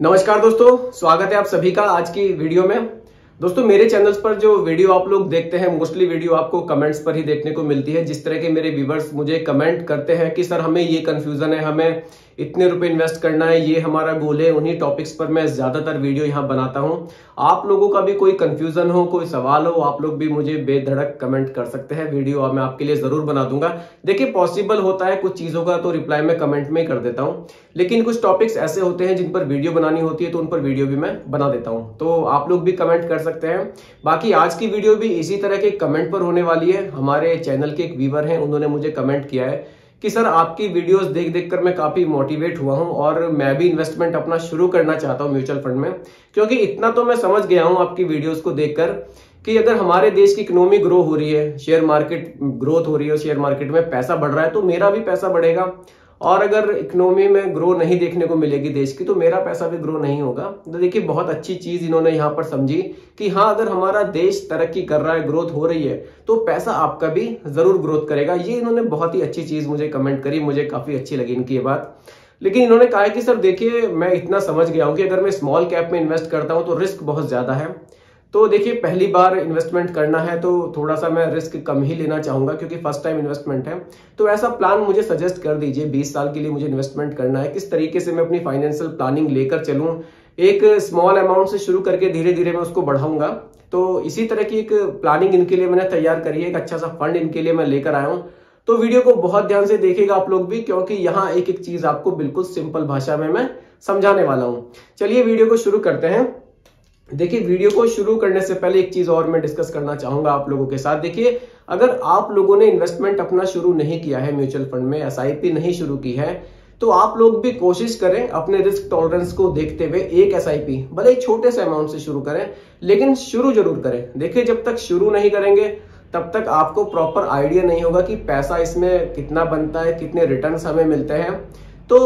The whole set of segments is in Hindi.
नमस्कार दोस्तों, स्वागत है आप सभी का आज की वीडियो में। दोस्तों, मेरे चैनल्स पर जो वीडियो आप लोग देखते हैं, मोस्टली वीडियो आपको कमेंट्स पर ही देखने को मिलती है। जिस तरह के मेरे व्यूवर्स मुझे कमेंट करते हैं कि, सर, हमें ये कन्फ्यूज़न है, हमें इतने रुपए इन्वेस्ट करना है, ये हमारा गोल है, उन्हीं टॉपिक्स पर मैं ज़्यादातर वीडियो यहाँ बनाता हूँ। आप लोगों का भी कोई कंफ्यूजन हो, कोई सवाल हो, आप लोग भी मुझे बेधड़क कमेंट कर सकते हैं। वीडियो मैं आपके लिए ज़रूर बना दूँगा। देखिए पॉसिबल होता है कुछ चीज़ों का तो रिप्लाई मैं कमेंट में कर देता हूँ। लेकिन कुछ टॉपिक्स ऐसे होते हैं जिन पर वीडियो बनानी होती है तो उन पर वीडियो भी मैं बना देता हूँ। तो आप लोग भी कमेंट कर सकते हैं। बाकी आज की वीडियो भी इसी तरह के कमेंट पर होने वाली है। हमारे चैनल के एक वीवर हैं, उन्होंने मुझे कमेंट किया है। कि सर आपकी वीडियोस देख देख कर मैं काफ़ी मोटिवेट हुआ हूँ और मैं भी इन्वेस्टमेंट अपना शुरू करना चाहता हूँ म्यूचुअल फंड में। क्योंकि इतना तो मैं समझ गया हूँ आपकी वीडियोस को देखकर कि अगर हमारे देश की इकोनॉमी ग्रो हो रही है शेयर मार्केट ग्रोथ हो रही है शेयर मार्केट में पैसा बढ़ रहा है तो मेरा भी पैसा बढ़ेगा। और अगर इकोनॉमी में ग्रो नहीं देखने को मिलेगी देश की तो मेरा पैसा भी ग्रो नहीं होगा। तो देखिए, बहुत अच्छी चीज़ इन्होंने यहाँ पर समझी कि हाँ अगर हमारा देश तरक्की कर रहा है ग्रोथ हो रही है तो पैसा आपका भी ज़रूर ग्रोथ करेगा। ये इन्होंने बहुत ही अच्छी चीज़ मुझे कमेंट करी, मुझे काफ़ी अच्छी लगी इनकी ये बात। लेकिन इन्होंने कहा कि, सर, देखिए, मैं इतना समझ गया हूँ कि अगर मैं स्मॉल कैप में इन्वेस्ट करता हूँ तो रिस्क बहुत ज़्यादा है। तो देखिए, पहली बार इन्वेस्टमेंट करना है तो थोड़ा सा मैं रिस्क कम ही लेना चाहूँगा, क्योंकि फ़र्स्ट टाइम इन्वेस्टमेंट है। तो ऐसा प्लान मुझे सजेस्ट कर दीजिए 20 साल के लिए मुझे इन्वेस्टमेंट करना है। किस तरीके से मैं अपनी फाइनेंशियल प्लानिंग लेकर चलूँ? एक स्मॉल अमाउंट से शुरू करके धीरे धीरे मैं उसको बढ़ाऊँगा। तो इसी तरह की एक प्लानिंग इनके लिए मैंने तैयार करी है, एक अच्छा सा फंड इनके लिए मैं लेकर आया हूँ। तो वीडियो को बहुत ध्यान से देखेगा आप लोग भी, क्योंकि यहाँ एक एक चीज़ आपको बिल्कुल सिंपल भाषा में मैं समझाने वाला हूँ। चलिए, वीडियो को शुरू करते हैं। देखिए वीडियो को शुरू करने से पहले एक चीज़ और मैं डिस्कस करना चाहूँगा आप लोगों के साथ। देखिए, अगर आप लोगों ने इन्वेस्टमेंट अपना शुरू नहीं किया है म्यूचुअल फंड में एसआईपी नहीं शुरू की है तो आप लोग भी कोशिश करें अपने रिस्क टॉलरेंस को देखते हुए एक एसआईपी भले ही छोटे से अमाउंट से शुरू करें, लेकिन शुरू ज़रूर करें। देखिए, जब तक शुरू नहीं करेंगे, तब तक आपको प्रॉपर आइडिया नहीं होगा कि पैसा इसमें कितना बनता है, कितने रिटर्न हमें मिलते हैं। तो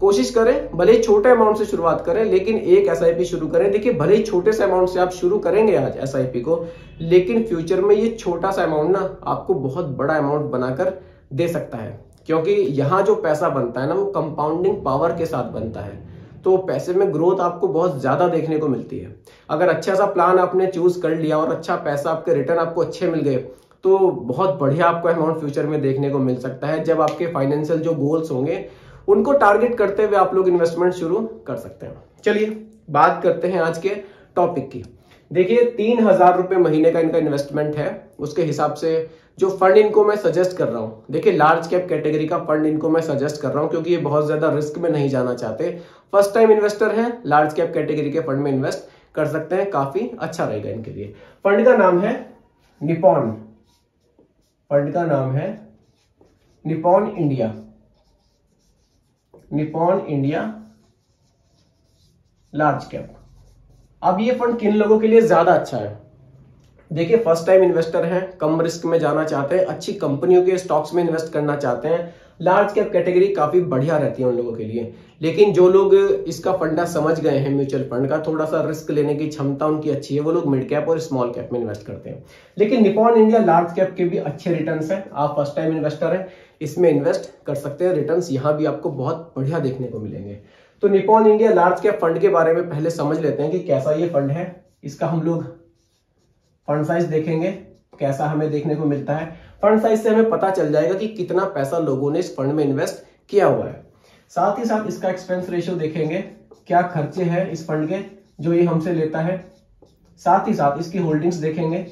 कोशिश करें, भले ही छोटे अमाउंट से शुरुआत करें, लेकिन एक एस शुरू करें। देखिए, भले ही छोटे से अमाउंट से आप शुरू करेंगे आज एस को, लेकिन फ्यूचर में ये छोटा सा अमाउंट ना आपको बहुत बड़ा अमाउंट बनाकर दे सकता है। क्योंकि यहाँ जो पैसा बनता है ना, वो कंपाउंडिंग पावर के साथ बनता है। तो पैसे में ग्रोथ आपको बहुत ज़्यादा देखने को मिलती है। अगर अच्छा सा प्लान आपने चूज़ कर लिया और अच्छा पैसा आपके रिटर्न आपको अच्छे मिल गए तो बहुत बढ़िया आपको अमाउंट फ्यूचर में देखने को मिल सकता है। जब आपके फाइनेंशियल जो गोल्स होंगे उनको टारगेट करते हुए आप लोग इन्वेस्टमेंट शुरू कर सकते हैं। चलिए, बात करते हैं आज के टॉपिक की। देखिए, तीन हज़ार रुपए महीने का इनका इन्वेस्टमेंट है। उसके हिसाब से जो फंड इनको मैं सजेस्ट कर रहा हूँ, देखिए लार्ज कैप कैटेगरी का फंड इनको मैं सजेस्ट कर रहा हूँ, क्योंकि ये बहुत ज़्यादा रिस्क में नहीं जाना चाहते। फ़र्स्ट टाइम इन्वेस्टर हैं लार्ज कैप कैटेगरी के फंड में इन्वेस्ट कर सकते हैं, काफ़ी अच्छा रहेगा इनके लिए। फंड का नाम है निपॉन फंड का नाम है Nippon India Nippon India large cap. अब ये फंड किन लोगों के लिए ज़्यादा अच्छा है? देखिए फ़र्स्ट टाइम इन्वेस्टर हैं, कम रिस्क में जाना चाहते हैं, अच्छी कंपनियों के स्टॉक्स में इन्वेस्ट करना चाहते हैं। लार्ज कैप कैटेगरी काफ़ी बढ़िया रहती है उन लोगों के लिए। लेकिन जो लोग इसका फंडा समझ गए हैं म्यूचुअल फंड का थोड़ा सा रिस्क लेने की क्षमता उनकी अच्छी है, वो लोग मिड कैप और स्मॉल कैप में इन्वेस्ट करते हैं। लेकिन निपॉन इंडिया लार्ज कैप के भी अच्छे रिटर्न है। आप फ़र्स्ट टाइम इन्वेस्टर है, इसमें इन्वेस्ट कर सकते हैं रिटर्न यहाँ भी आपको बहुत बढ़िया देखने को मिलेंगे। तो Nippon India large cap fund के बारे में पहले समझ लेते हैं कि कैसा ये फंड है, इसका हम लोग फंड साइज़ देखेंगे, कैसा हमें देखने को मिलता है। फंड साइज़ से हमें पता चल जाएगा कि कितना पैसा लोगों ने इस फंड में इन्वेस्ट किया हुआ है। साथ ही साथ इसका एक्सपेंस रेशियो देखेंगे, क्या खर्चे हैं इस फंड के, जो ये हमसे लेता है। साथ ही साथ इसकी होल्डिंग्स देखेंगे।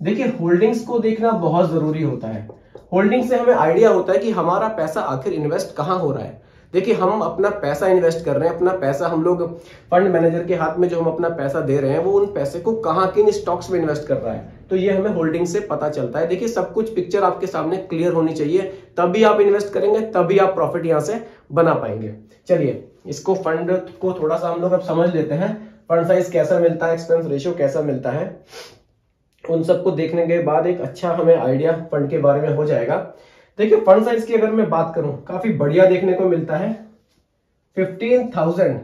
देखिए, होल्डिंग्स को देखना बहुत ज़रूरी होता है। होल्डिंग से हमें आइडिया होता है कि हमारा पैसा आखिर इन्वेस्ट कहाँ हो रहा है। देखिए, हम अपना पैसा इन्वेस्ट कर रहे हैं, अपना पैसा हम लोग फंड मैनेजर के हाथ में जो हम अपना पैसा दे रहे हैं, वो उन पैसे को कहाँ किन स्टॉक्स में इन्वेस्ट कर रहा है। तो ये हमें होल्डिंग से पता चलता है। देखिए, सब कुछ पिक्चर आपके सामने क्लियर होनी चाहिए। तभी आप इन्वेस्ट करेंगे, तभी आप प्रॉफिट यहाँ से बना पाएँगे। चलिए, इसको फंड को थोड़ा सा हम लोग अब समझ लेते हैं। फंड साइज़ कैसा मिलता है एक्सपेंस रेशियो कैसा मिलता है, उन सबको देखने के बाद एक अच्छा हमें आइडिया फंड के बारे में हो जाएगा। देखिए फंड साइज़ की अगर मैं बात करूँ, काफ़ी बढ़िया देखने को मिलता है। Fifteen thousand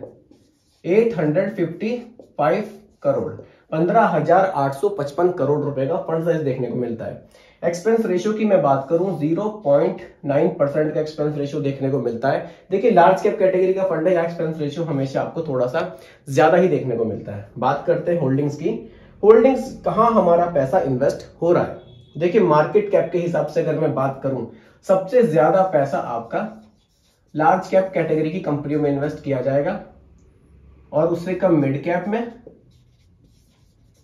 eight hundred fifty five crore, पंद्रह हज़ार आठ सौ पचपन करोड़ रुपए का फंड साइज़ देखने को मिलता है। एक्सपेंस रेशियो की मैं बात करूँ 0.9 परसेंट का एक्सपेंस रेशियो देखने को मिलता है। देखिए लार्ज कैप कैटेगरी का फंड है, या एक्सपेंस रेशियो हमेशा आपको थोड़ा सा ज़्यादा ही देखने को मिलता है। बात करते हैं होल्डिंग्स की। होल्डिंग्स कहाँ हमारा पैसा इन्वेस्ट हो रहा है? देखिए मार्केट कैप के हिसाब से अगर मैं बात करूँ, सबसे ज़्यादा पैसा आपका लार्ज कैप कैटेगरी की कंपनियों में इन्वेस्ट किया जाएगा और उससे कम मिड कैप में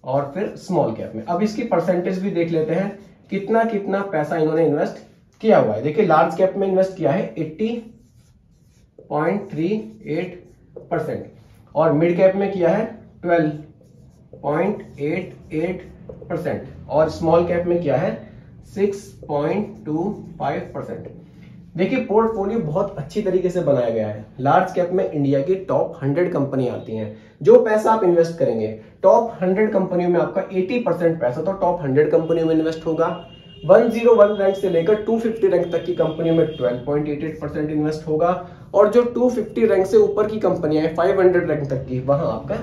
और फिर स्मॉल कैप में। अब इसकी परसेंटेज भी देख लेते हैं कितना कितना पैसा इन्होंने इन्वेस्ट किया हुआ है। देखिए लार्ज कैप में इन्वेस्ट किया है 80.38 परसेंट और मिड कैप में किया है 12.88 परसेंट और स्मॉल कैप में किया है? 6.25 परसेंट देखिए पोर्टफोलियो बहुत अच्छी तरीके से बनाया गया है। लार्ज कैप में इंडिया की टॉप 100 कंपनी आती हैं। जो पैसा आप इन्वेस्ट करेंगे टॉप 100 कंपनियों में आपका 80 परसेंट पैसा तो टॉप 100 कंपनियों में इन्वेस्ट होगा। 101 रैंक से लेकर 250 रैंक तक की कंपनियों में 12.88 परसेंट इन्वेस्ट होगा। और जो 250 रैंक से ऊपर की कंपनियाँ हैं 500 रैंक तक की, वहाँ आपका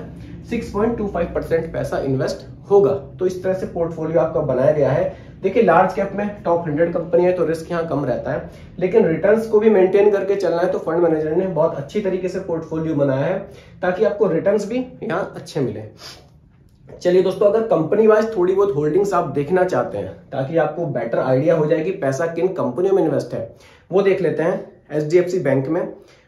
6.25 परसेंट पैसा इन्वेस्ट होगा। तो इस तरह से पोर्टफोलियो आपका बनाया गया है। देखिए लार्ज कैप में टॉप 100 कंपनी है तो रिस्क यहाँ कम रहता है। लेकिन रिटर्न्स को भी मेंटेन करके चलना है तो फंड मैनेजर ने बहुत अच्छी तरीके से पोर्टफोलियो बनाया है, ताकि आपको रिटर्न्स भी यहाँ अच्छे मिले। चलिए दोस्तों, अगर कंपनी वाइज थोड़ी बहुत होल्डिंग्स आप देखना चाहते हैं, ताकि आपको बेटर आइडिया हो जाए कि पैसा किन कंपनियों में इन्वेस्ट है, वो देख लेते हैं। एच बैंक में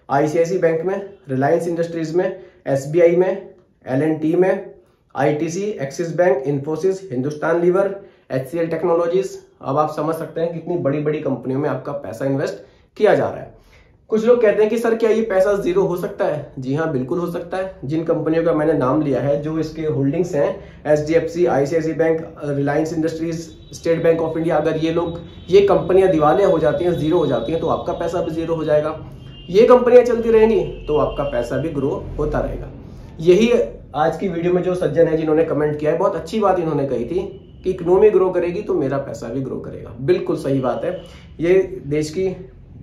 आईसीआईसी बैंक में रिलायंस इंडस्ट्रीज़ में, एसबीआई में एलएनटी में, ITC Axis Bank Infosys Hindustan Lever HCL Technologies अब आप समझ सकते हैं कितनी बड़ी बड़ी कंपनियों में आपका पैसा इन्वेस्ट किया जा रहा है। कुछ लोग कहते हैं कि, सर, क्या ये पैसा ज़ीरो हो सकता है? जी हाँ बिल्कुल हो सकता है। जिन कंपनियों का मैंने नाम लिया है, जो इसके होल्डिंग्स हैं H D F C ICICI bank, Reliance Industries, State Bank of India, अगर ये लोग, ये कंपनियाँ दिवालिया हो जाती हैं, ज़ीरो हो जाती हैं तो आपका पैसा भी ज़ीरो हो जाएगा। ये कंपनियाँ चलती रहेंगी तो आपका पैसा भी ग्रो होता रहेगा। यही आज की वीडियो में जो सज्जन है, जिन्होंने कमेंट किया है, बहुत अच्छी बात इन्होंने कही थी कि इकोनॉमी ग्रो करेगी तो मेरा पैसा भी ग्रो करेगा। बिल्कुल सही बात है। ये देश की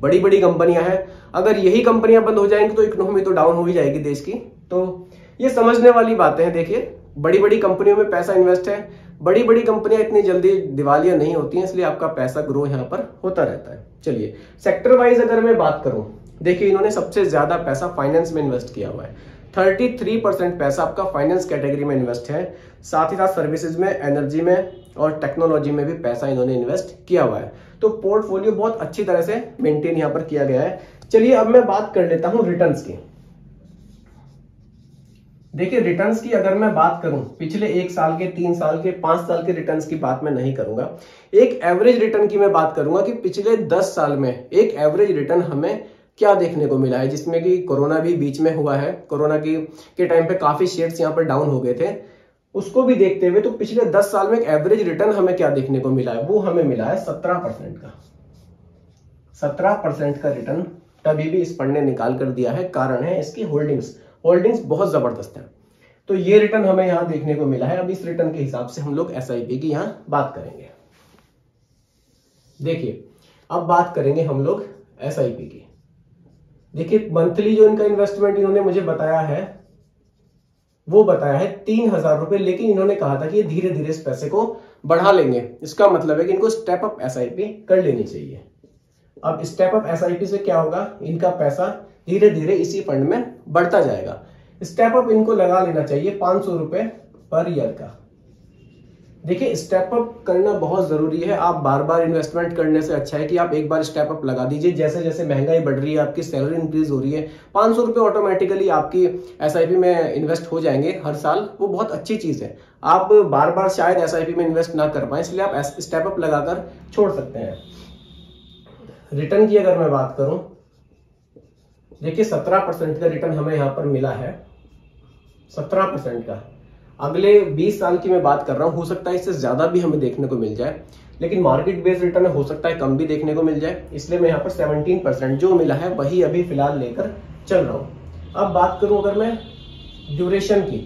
बड़ी बड़ी कंपनियाँ हैं। अगर यही कंपनियाँ बंद हो जाएँगी तो इकोनॉमी तो डाउन हो ही जाएगी देश की। तो ये समझने वाली बातें हैं, देखिए। बड़ी बड़ी कंपनियों में पैसा इन्वेस्ट है। बड़ी बड़ी कंपनियाँ इतनी जल्दी दिवालिया नहीं होती हैं, इसलिए आपका पैसा ग्रो यहाँ पर होता रहता है। चलिए सेक्टर वाइज अगर मैं बात करूँ, देखिए, इन्होंने सबसे ज़्यादा पैसा फाइनेंस में इन्वेस्ट किया हुआ है। 33 परसेंट पैसा आपका फाइनेंस कैटेगरी में इन्वेस्ट है। साथ ही साथ सर्विसेज़ में एनर्जी में और टेक्नोलॉजी में भी पैसा इन्होंने इन्वेस्ट किया हुआ है। तो पोर्टफोलियो बहुत अच्छी तरह से मेंटेन यहाँ पर किया गया है। चलिए अब मैं बात कर लेता हूँ रिटर्न्स की। देखिए रिटर्न्स की अगर मैं बात करूँ, पिछले एक साल के, तीन साल के, पाँच साल के रिटर्न्स की बात मैं नहीं करूँगा। एक एवरेज रिटर्न की मैं बात करूँगा कि पिछले दस साल में एक एवरेज रिटर्न हमें क्या देखने को मिला है, जिसमें कि कोरोना भी बीच में हुआ है। कोरोना की, के टाइम पे काफ़ी शेयर्स यहाँ पर डाउन हो गए थे। उसको भी देखते हुए तो पिछले दस साल में एक एवरेज रिटर्न हमें क्या देखने को मिला है? वो हमें मिला है सत्रह परसेंट का। सत्रह परसेंट का रिटर्न तभी भी इस फंड ने निकाल कर दिया है। कारण है इसकी होल्डिंग्स होल्डिंग्स बहुत ज़बरदस्त है। तो ये रिटर्न हमें यहाँ देखने को मिला है। अब इस रिटर्न के हिसाब से हम लोग एस की यहाँ बात करेंगे। देखिए, अब बात करेंगे हम लोग एसआईपी की। देखिए मंथली जो इनका इन्वेस्टमेंट इन्होंने मुझे बताया है वो बताया है तीन हज़ार रुपए, लेकिन इन्होंने कहा था कि ये धीरे धीरे इस पैसे को बढ़ा लेंगे। इसका मतलब है कि इनको स्टेप अप एसआईपी कर लेनी चाहिए। अब स्टेप अप एस से क्या होगा? इनका पैसा धीरे धीरे इसी फंड में बढ़ता जाएगा। स्टेप अप इनको लगा लेना चाहिए पाँच सौ रुपए पर ईयर का। देखिए स्टेप अप करना बहुत ज़रूरी है। आप बार बार इन्वेस्टमेंट करने से अच्छा है कि आप एक बार स्टेप अप लगा दीजिए। जैसे जैसे महँगाई बढ़ रही है, आपकी सैलरी इंक्रीज हो रही है, पाँच सौ रुपए ऑटोमेटिकली आपकी एसआईपी में इन्वेस्ट हो जाएँगे हर साल। वो बहुत अच्छी चीज़ है। आप बार बार शायद एसआईपी में इन्वेस्ट ना कर पाए, इसलिए आप स्टेप अप लगाकर छोड़ सकते हैं। रिटर्न की अगर मैं बात करूँ, देखिए, सत्रह परसेंट का रिटर्न हमें यहाँ पर मिला है। सत्रह परसेंट का। अगले 20 साल की मैं बात कर रहा हूँ, हो सकता है इससे ज़्यादा भी हमें देखने को मिल जाए, लेकिन मार्केट बेस्ड रिटर्न हो सकता है, कम भी देखने को मिल जाए, इसलिए मैं यहाँ पर 17 परसेंट जो मिला है, वही अभी फ़िलहाल लेकर चल रहा हूँ। अब बात करूँ अगर मैं ड्यूरेशन की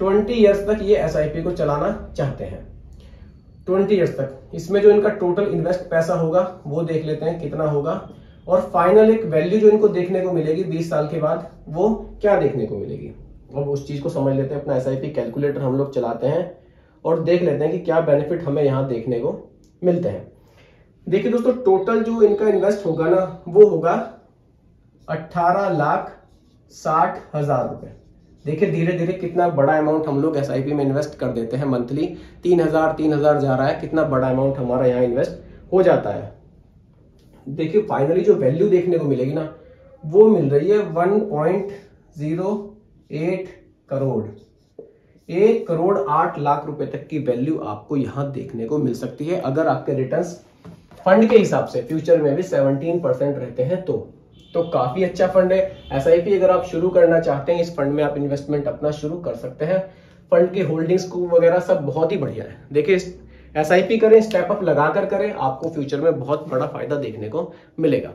20 इयर्स तक ये एसआईपी को चलाना चाहते हैं। 20 इयर्स तक, इसमें जो इनका टोटल इन्वेस्ट पैसा होगा, वो देख लेते हैं कितना होगा, और फाइनल एक वैल्यू जो इनको देखने को मिलेगी 20 साल के बाद, वो क्या देखने को मिलेगी? अब उस चीज़ को समझ लेते हैं, अपना एसआईपी कैलकुलेटर हम लोग चलाते हैं और देख लेते हैं कि क्या बेनिफिट हमें यहाँ देखने को मिलते हैं। देखिए दोस्तों टोटल जो इनका इन्वेस्ट होगा ना, वो होगा अट्ठारह लाख साठ हज़ार रुपए। देखिए धीरे धीरे कितना बड़ा अमाउंट हम लोग एसआईपी में इन्वेस्ट कर देते हैं मंथली तीन हज़ार तीन हज़ार जा रहा है, कितना बड़ा अमाउंट हमारा यहाँ इन्वेस्ट हो जाता है। देखिए फाइनली जो वैल्यू देखने को मिलेगी ना, वो मिल रही है one point zero eight crore. एक करोड़ आठ लाख रुपए तक की वैल्यू आपको यहाँ देखने को मिल सकती है। अगर आपके रिटर्न्स फंड के हिसाब से फ्यूचर में भी 17 परसेंट रहते हैं तो तो काफ़ी अच्छा फंड है। एसआईपी अगर आप शुरू करना चाहते हैं, इस फंड में आप इन्वेस्टमेंट अपना शुरू कर सकते हैं। फंड की होल्डिंग्स को वगैरह सब बहुत ही बढ़िया है। देखिए एसआईपी करें स्टेप अप लगाकर करें, आपको फ्यूचर में बहुत बड़ा फ़ायदा देखने को मिलेगा।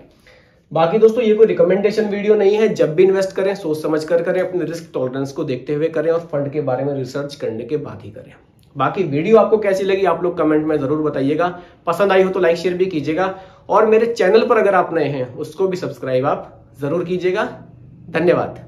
बाकी दोस्तों, ये कोई रिकमेंडेशन वीडियो नहीं है। जब भी इन्वेस्ट करें, सोच समझ कर करें, अपने रिस्क टॉलरेंस को देखते हुए करें और फंड के बारे में रिसर्च करने के बाद ही करें। बाकी वीडियो आपको कैसी लगी, आप लोग कमेंट में ज़रूर बताइएगा। पसंद आई हो तो लाइक शेयर भी कीजिएगा। और मेरे चैनल पर अगर आप नए हैं, उसको भी सब्सक्राइब आप ज़रूर कीजिएगा। धन्यवाद।